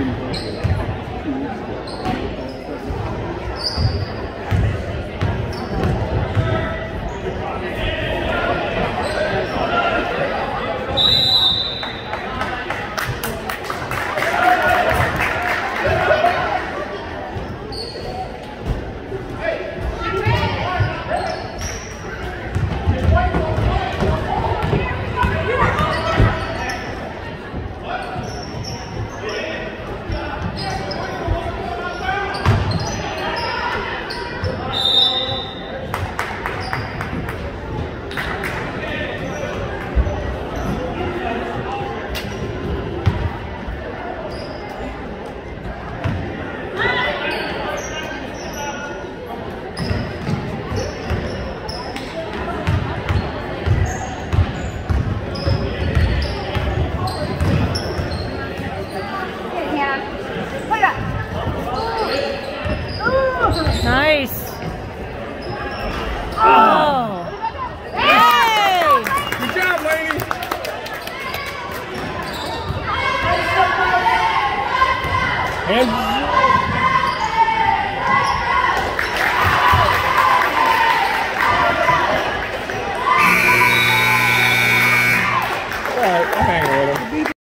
been Good job, lady. And